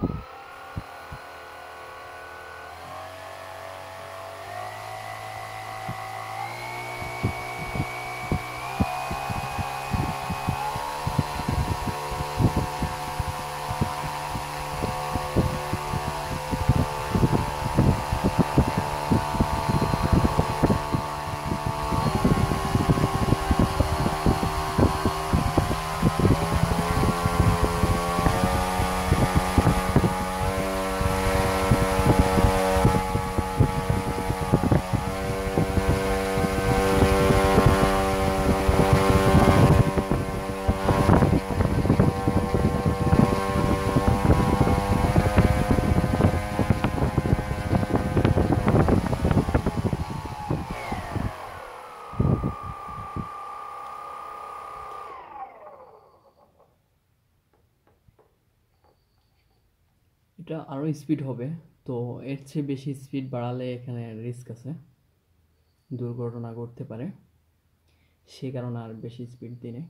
you এটা আরও speed হবে, তো এর চেয়ে বেশি স্পিড বাড়ালে এখানে রিস্ক আছে, দুর্ঘটনা ঘটতে পারে। সে কারণে আর বেশি স্পিড দিই নাই